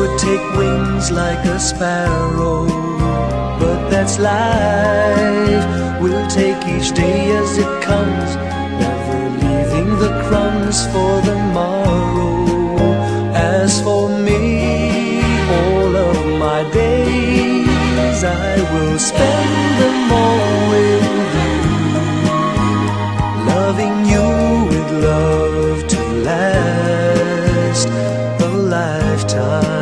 would take wings like a sparrow. But that's life. We'll take each day as it comes, never leaving the crumbs for the morrow. As for me, all of my days I will spend them all with you, loving you with love to last a lifetime.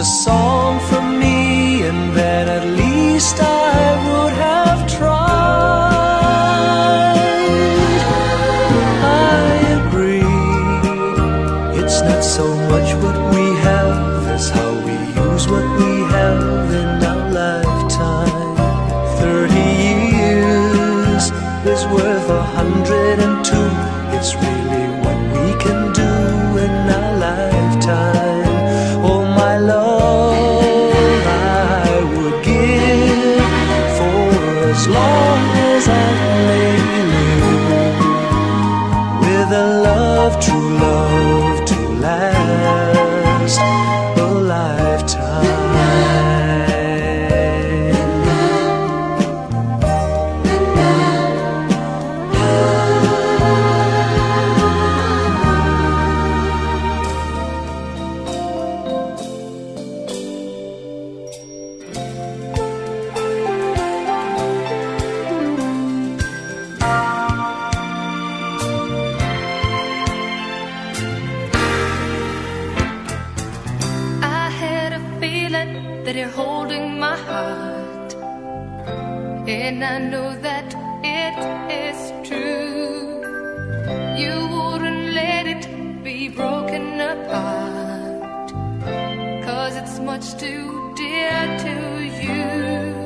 the song. that you're holding my heart. And I know that it is true. You wouldn't let it be broken apart. Cause it's much too dear to you.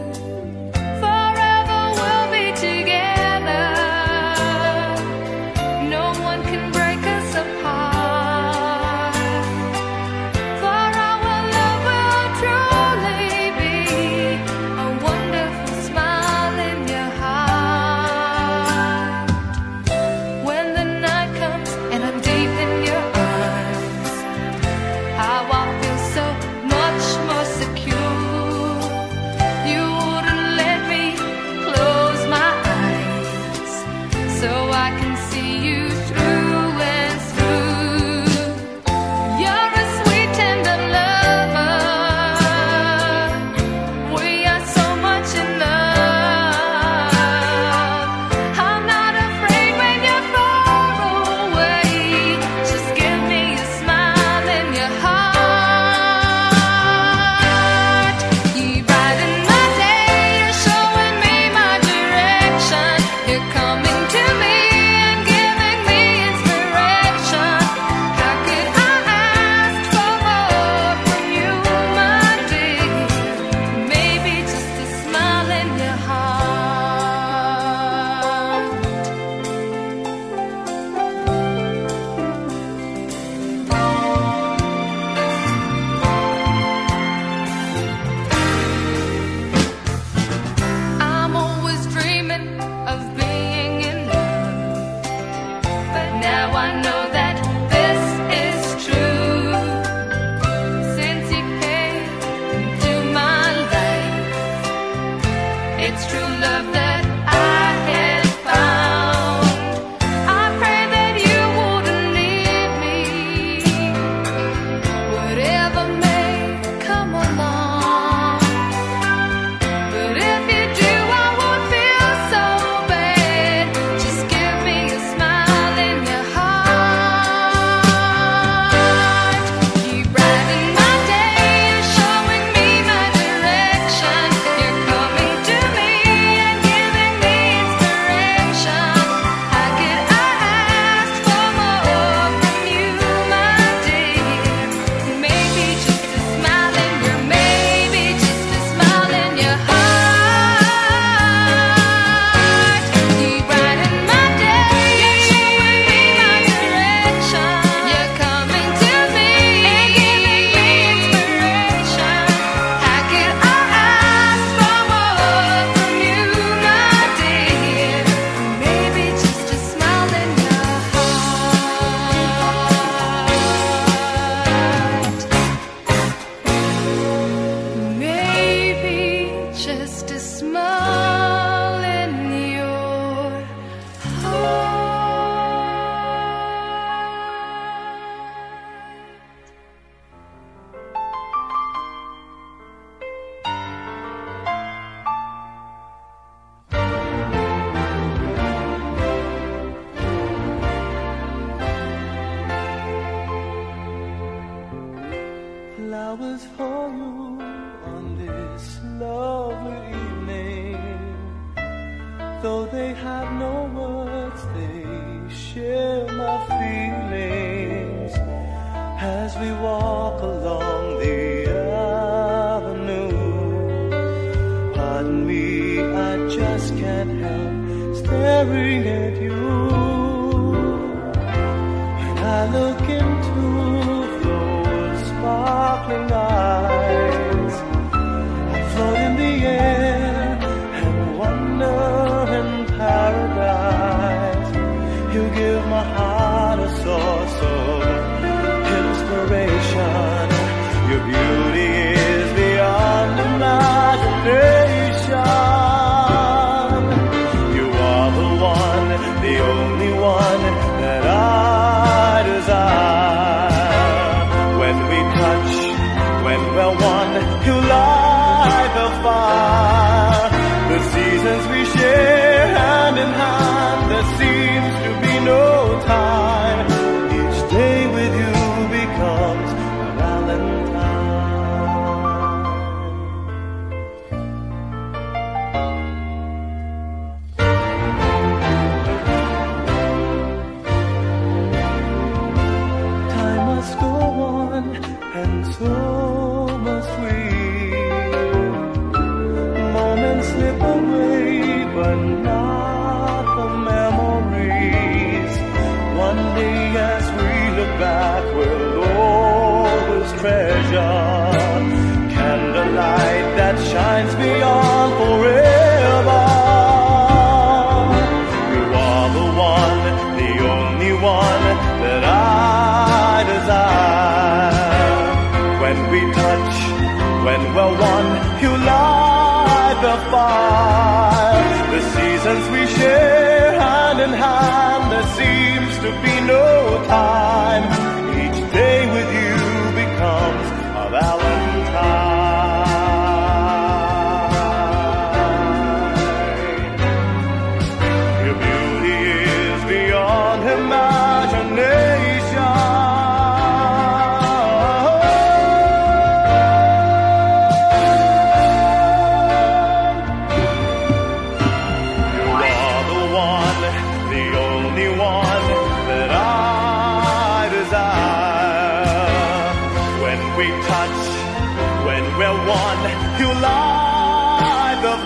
I look into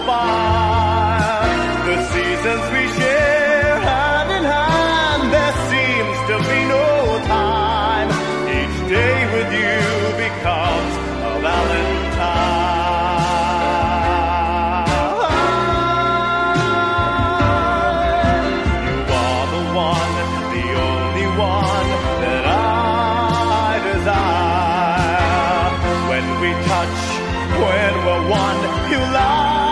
The seasons we share hand in hand, there seems to be no time. Each day with you becomes a valentine. You are the one, the only one that I desire. When we touch, when we're one, you lie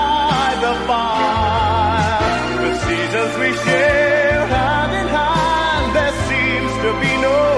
the fire. The seasons we share hand in hand, there seems to be no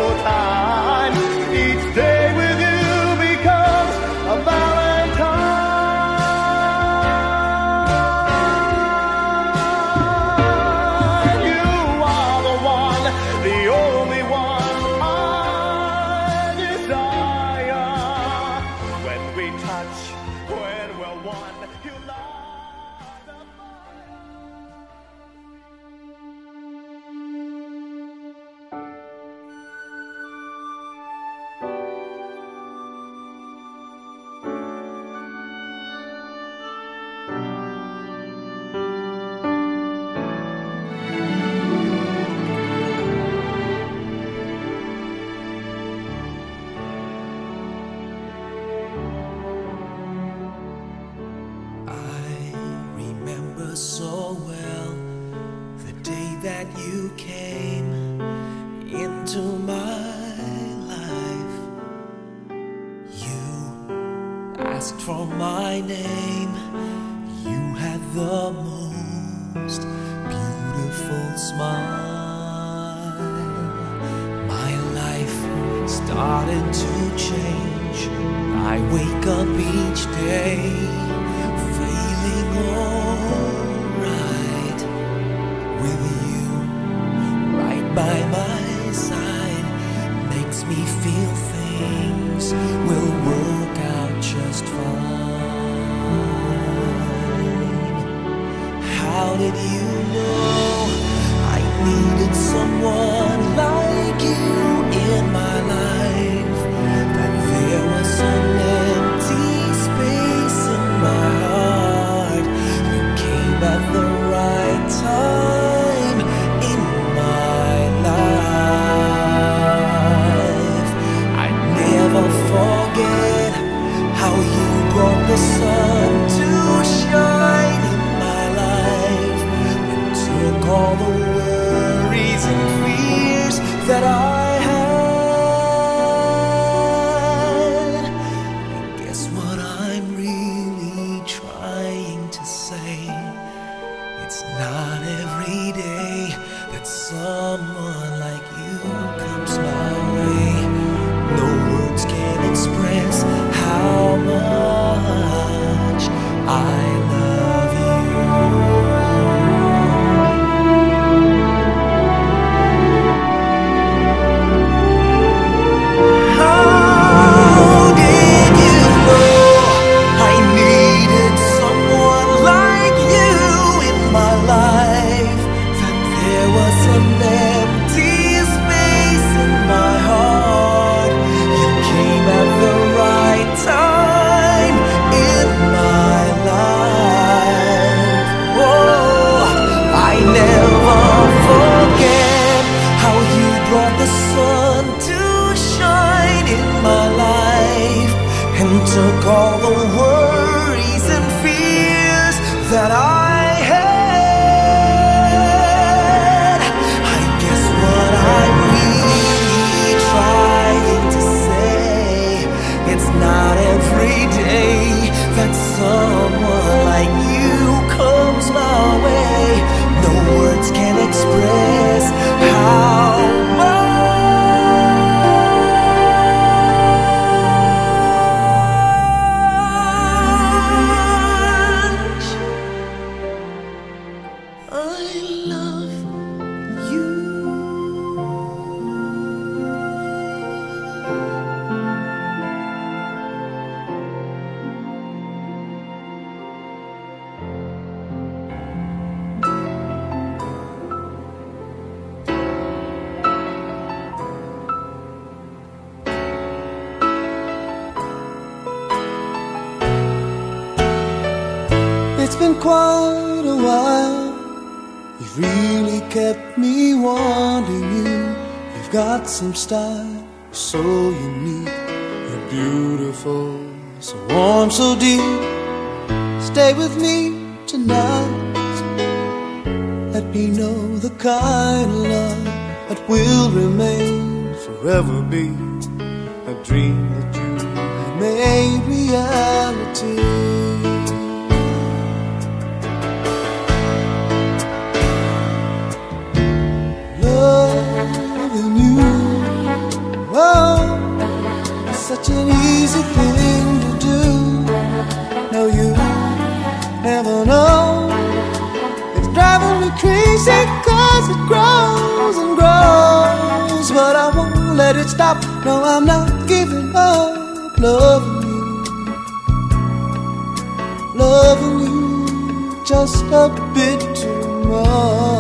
started to change. I wake up each day. All the worries and fears that I quite a while. You've really kept me wanting you. You've got some style, so unique. You're beautiful, so warm, so deep. Stay with me tonight. Let me know the kind of love that will remain forever be a dream that you made reality. Such an easy thing to do. No, you never know. It's driving me crazy cause it grows and grows. But I won't let it stop. No, I'm not giving up loving you. Loving you just a bit too much.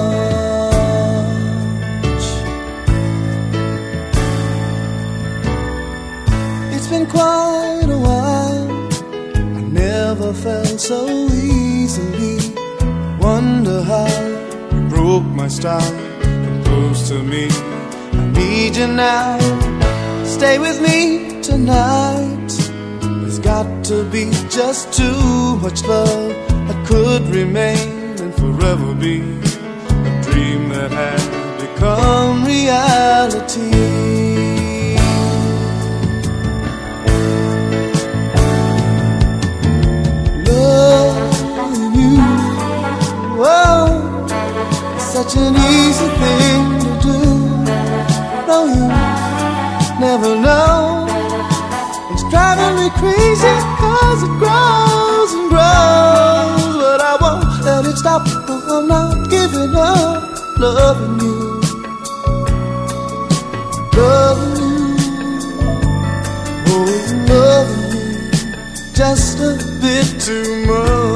So easily. Wonder how you broke my style. Come close to me. I need you now. Stay with me tonight. There's got to be just too much love that could remain and forever be a dream that had become reality. Such an easy thing to do. No, you never know. It's driving me crazy cause it grows and grows. But I won't let it stop. No, I'm not giving up loving you. Loving you. Oh, loving you just a bit too much.